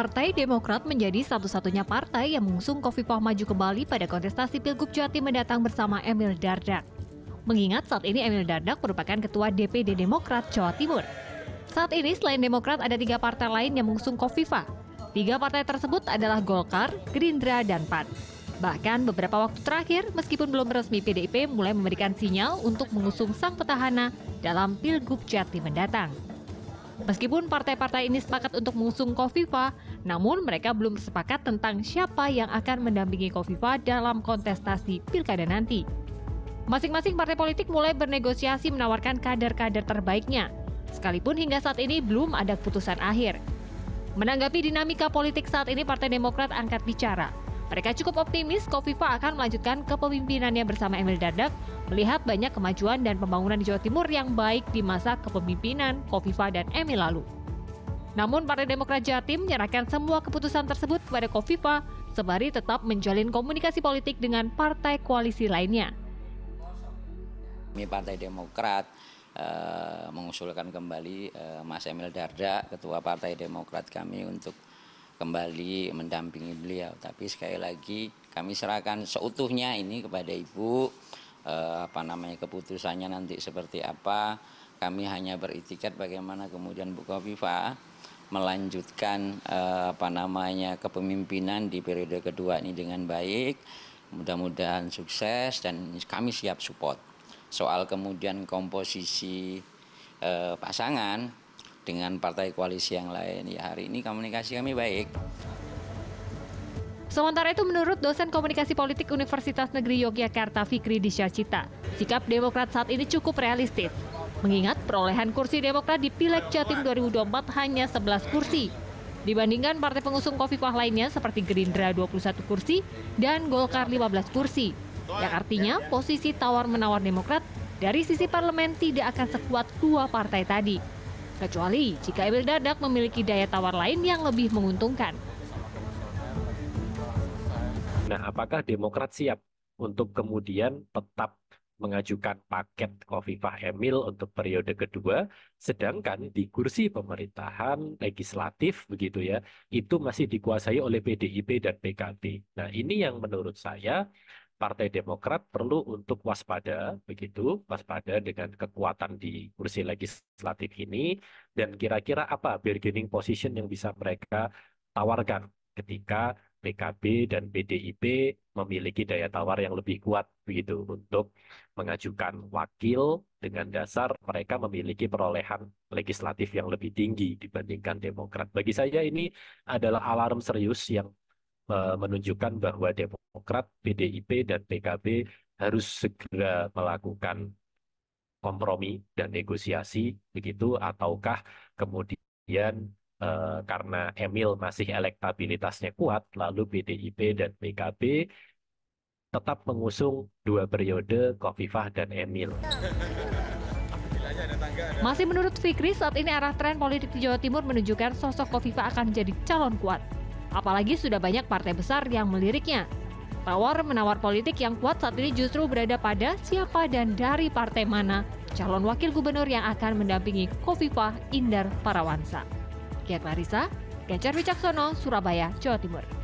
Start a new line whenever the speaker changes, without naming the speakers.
Partai Demokrat menjadi satu-satunya partai yang mengusung Kofifah maju kembali pada kontestasi Pilgub Jatim mendatang bersama Emil Dardak. Mengingat saat ini Emil Dardak merupakan Ketua DPD Demokrat Jawa Timur. Saat ini selain Demokrat ada tiga partai lain yang mengusung Kofifah. Tiga partai tersebut adalah Golkar, Gerindra, dan PAN. Bahkan beberapa waktu terakhir, meskipun belum resmi PDIP mulai memberikan sinyal untuk mengusung sang petahana dalam Pilgub Jatim mendatang. Meskipun partai-partai ini sepakat untuk mengusung Kofifa, namun mereka belum sepakat tentang siapa yang akan mendampingi Kofifa dalam kontestasi pilkada nanti. Masing-masing partai politik mulai bernegosiasi menawarkan kader-kader terbaiknya, sekalipun hingga saat ini belum ada keputusan akhir. Menanggapi dinamika politik saat ini, Partai Demokrat angkat bicara. Mereka cukup optimis Kofifa akan melanjutkan kepemimpinannya bersama Emil Dardak melihat banyak kemajuan dan pembangunan di Jawa Timur yang baik di masa kepemimpinan Kofifa dan Emil lalu. Namun Partai Demokrat Jatim menyerahkan semua keputusan tersebut kepada Kofifa sembari tetap menjalin komunikasi politik dengan partai koalisi lainnya.
Kami Partai Demokrat uh, mengusulkan kembali uh, Mas Emil Dardak, Ketua Partai Demokrat kami untuk kembali mendampingi beliau. Tapi sekali lagi kami serahkan seutuhnya ini kepada Ibu eh, apa namanya keputusannya nanti seperti apa. Kami hanya beritikat bagaimana kemudian Bu Kofifa melanjutkan eh, apa namanya kepemimpinan di periode kedua ini dengan baik. Mudah-mudahan sukses dan kami siap support. Soal kemudian komposisi eh, pasangan dengan partai koalisi yang lain. Ya hari ini komunikasi kami baik.
Sementara itu menurut dosen komunikasi politik Universitas Negeri Yogyakarta Fikri Disyacita, sikap Demokrat saat ini cukup realistis. Mengingat perolehan kursi Demokrat di Pileg Jatim 2024 hanya 11 kursi. Dibandingkan partai pengusung Kofifah lainnya seperti Gerindra 21 kursi dan Golkar 15 kursi. Yang artinya posisi tawar-menawar Demokrat dari sisi parlemen tidak akan sekuat dua partai tadi kecuali jika Emil Dadak memiliki daya tawar lain yang lebih menguntungkan.
Nah, apakah Demokrat siap untuk kemudian tetap mengajukan paket Kofifah Emil untuk periode kedua, sedangkan di kursi pemerintahan legislatif begitu ya, itu masih dikuasai oleh PDIP dan PKB. Nah, ini yang menurut saya Partai Demokrat perlu untuk waspada begitu, waspada dengan kekuatan di kursi legislatif ini dan kira-kira apa bargaining position yang bisa mereka tawarkan ketika PKB dan PDIP memiliki daya tawar yang lebih kuat begitu untuk mengajukan wakil dengan dasar mereka memiliki perolehan legislatif yang lebih tinggi dibandingkan Demokrat. Bagi saya ini adalah alarm serius yang menunjukkan bahwa Demokrat, PDIP, dan PKB harus segera melakukan kompromi dan negosiasi begitu ataukah kemudian eh, karena Emil masih elektabilitasnya kuat lalu PDIP dan PKB tetap mengusung dua periode Kofifah dan Emil.
Masih menurut Fikri, saat ini arah tren politik di Jawa Timur menunjukkan sosok Kofifah akan menjadi calon kuat. Apalagi sudah banyak partai besar yang meliriknya. Tawar-menawar politik yang kuat saat ini justru berada pada siapa dan dari partai mana calon wakil gubernur yang akan mendampingi Kofifah Indar Parawansa. Kia Clarissa, Ganjar Wicaksono, Surabaya, Jawa Timur.